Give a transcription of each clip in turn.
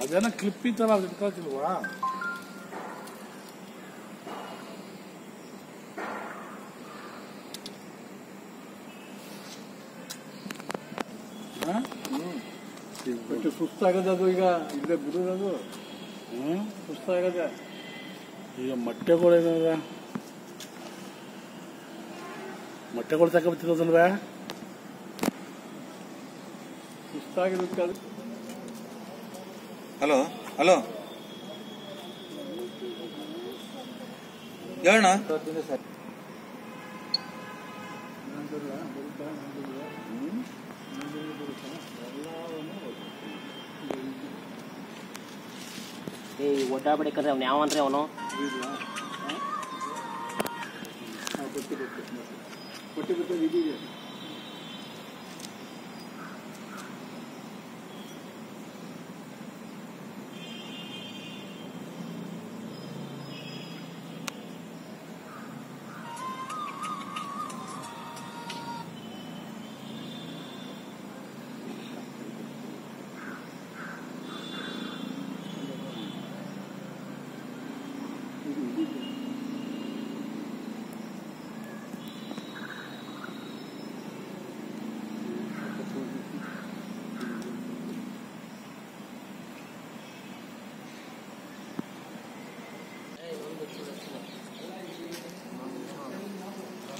ಅದೇನ ಕ್ಲಿಪ್ ಇತ್ತಲ್ಲ ಅದು ಇಟ್ಕೊಳ್ತಿಲ್ವಾ ಹಾ? ಬಟ್ ಸುಸ್ತಾಗದ ಅದು ಈಗ ಇಲ್ಲೇ ಬಿಡುವುದು ಹ್ಮ್ ಸುಸ್ತಾಗದ ಈಗ ಮೊಟ್ಟೆಗಳೇನದ ಮೊಟ್ಟೆಗಳು ತಗೊಬತ್ತಿರೋದಲ್ವೇ ಸುಸ್ತಾಗಿರುತ್ತೆ ಅದು ಹಲೋ ಹಲೋ. ಹೇಳಣ್ಣ. ಏ ಒಡ್ಡಾಬಡಿಕಂದ್ರೆ ಅವ್ನು ಯಾವ ಅಂದ್ರೆ ಅವನು? ಬಟ್ಟೆ कुछ कुछ दीजिए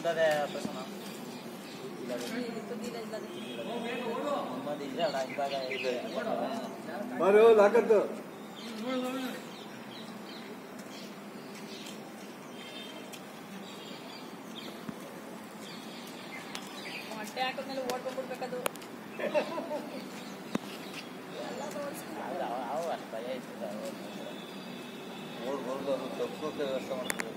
ಪ್ರಶ್ನ ಒಂದೊಂದು ಇದ್ರೆ ಅಲ್ಲ ಇವಾಗ ಇದೆ ಬಾರಿ ಹಾಕತ್ತು ಮೊಟ್ಟೆ ಹಾಕಿದ್ಮೇಲೆ ಓಡ್ಕೊಂಡ್ಬಿಡ್ಬೇಕದು ಆದ್ರೆ ಅವ ಅವ ಅಷ್ಟು ಭಯ ಇತ್ತು. ಅದು ತಪ್ಪಿಸೋಕೆ ವ್ಯವಸ್ಥೆ ಮಾಡ್ತೀವಿ